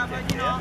大哥你好